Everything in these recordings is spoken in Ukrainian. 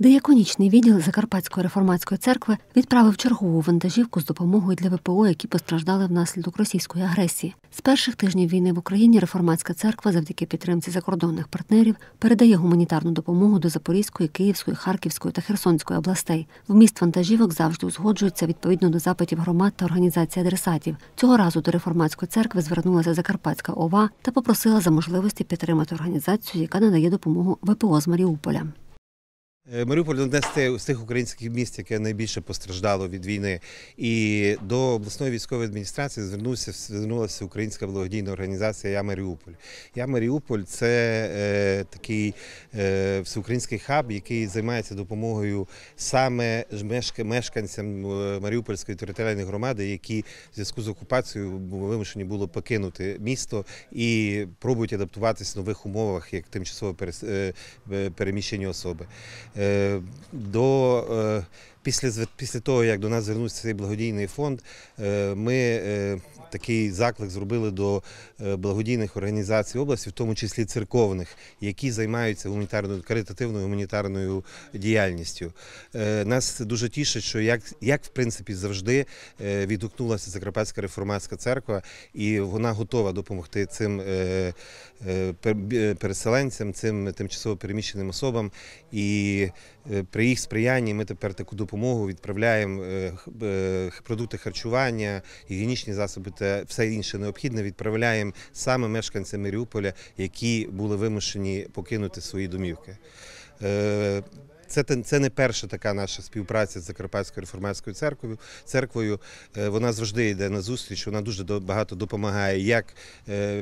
Дияконічний відділ Закарпатської реформатської церкви відправив чергову вантажівку з допомогою для ВПО, які постраждали внаслідок російської агресії. З перших тижнів війни в Україні реформатська церква, завдяки підтримці закордонних партнерів, передає гуманітарну допомогу до Запорізької, Київської, Харківської та Херсонської областей. Вміст вантажівок завжди узгоджується відповідно до запитів громад та організацій адресатів. Цього разу до реформатської церкви звернулася Закарпатська ОВА та попросила за можливості підтримати організацію, яка надає допомогу ВПО з Маріуполя. Е, Маріуполь одне з тих- українських міст, яке найбільше постраждало від війни. І до обласної військової адміністрації звернувся звернулася українська благодійна організація Я Маріуполь. Я Маріуполь це е, такий е, всеукраїнський хаб, який займається допомогою саме мешканцям е, Маріупольської територіальної громади, які в зв'язку з окупацією вимушені було покинути місто і пробують адаптуватися в нових умовах як тимчасово е, переміщені особи. Е, До е, після після того, як до нас звернувся цей благодійний фонд, е, ми е, такий заклик зробили до е, благодійних організацій області, в тому числі церковних, які займаються гуманітарною каритативною гуманітарною діяльністю. Нас дуже тішить, що як, як в принципі завжди відгукнулася Закарпатська реформатська церква, і вона готова допомогти цим переселенцям, цим тимчасово переміщеним особам. І при їх сприянні ми тепер таку допомогу відправляємо е, е, продукти харчування, гігієнічні засоби та все інше необхідне відправляємо саме мешканцям Маріуполя, які були вимушені покинути свої домівки. Е, Це, це не перша така наша співпраця з Закарпатською реформатською церквою. церквою. Вона завжди йде на зустріч, вона дуже багато допомагає як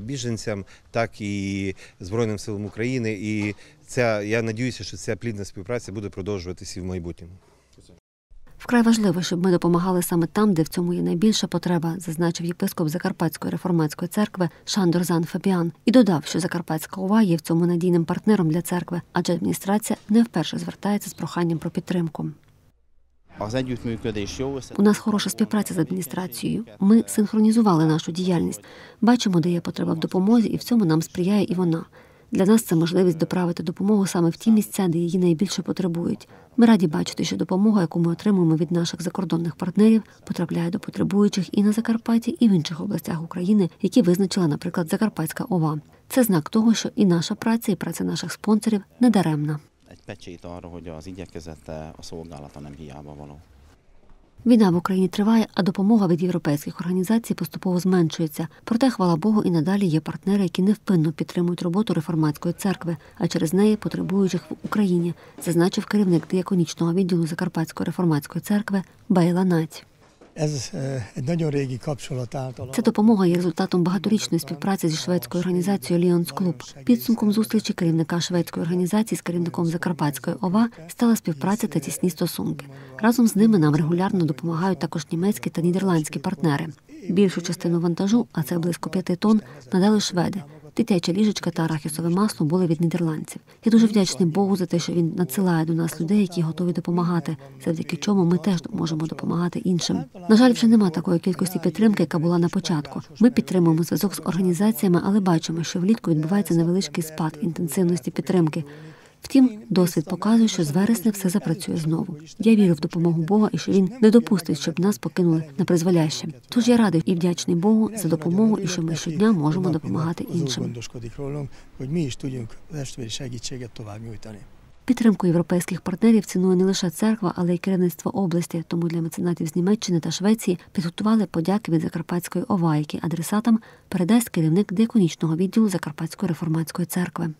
біженцям, так і Збройним силам України. І ця, я надіюся, що ця плідна співпраця буде продовжуватися і в майбутньому. Вкрай важливо, щоб ми допомагали саме там, де в цьому є найбільша потреба, зазначив єпископ Закарпатської реформатської церкви Шандор Зан Фабіан і додав, що Закарпатська ОВА є в цьому надійним партнером для церкви, адже адміністрація не вперше звертається з проханням про підтримку. У нас хороша співпраця з адміністрацією. Ми синхронізували нашу діяльність, бачимо, де є потреба в допомозі, і в цьому нам сприяє і вона. Для нас це можливість доправити допомогу саме в ті місця, де її найбільше потребують. Ми раді бачити, що допомога, яку ми отримуємо від наших закордонних партнерів, потрапляє до потребуючих і на Закарпатті, і в інших областях України, які визначила, наприклад, Закарпатська ОВА. Це знак того, що і наша праця, і праця наших спонсорів не даремна. egy pecsét arra, hogy az igyekezete, a szolgálata nem hiába. Війна в Україні триває, а допомога від європейських організацій поступово зменшується. Проте, хвала Богу, і надалі є партнери, які невпинно підтримують роботу реформатської церкви, а через неї потребуючих в Україні, зазначив керівник дияконічного відділу Закарпатської реформатської церкви Бейла Наць. Ez eh, egy nagyon допомога є результатом багаторічної співпраці зі шведською організацією Lions Club. Підсумком зустрічі керівника шведської організації з керівником Закарпатської ОВА стала співпраця та тісні стосунки. Разом з ними нам регулярно допомагають також німецькі та нідерландські партнери. Більшу частину вантажу, а це близько п'яти тонн, надали шведи. Дитяча ліжечка та арахісове масло були від нідерландців. Я дуже вдячний Богу за те, що він надсилає до нас людей, які готові допомагати, завдяки чому ми теж можемо допомагати іншим. На жаль, вже нема такої кількості підтримки, яка була на початку. Ми підтримуємо зв'язок з організаціями, але бачимо, що влітку відбувається невеличкий спад інтенсивності підтримки. Втім, досвід показує, що з вересня все запрацює знову. Я вірю в допомогу Бога і що він не допустить, щоб нас покинули на призволяще. Тож я радий і вдячний Богу за допомогу і що ми щодня можемо допомагати іншим. Підтримку європейських партнерів цінує не лише церква, але й керівництво області. Тому для меценатів з Німеччини та Швеції підготували подяки від Закарпатської ОВА, які адресатам передасть керівник диаконічного відділу Закарпатської реформатської церкви.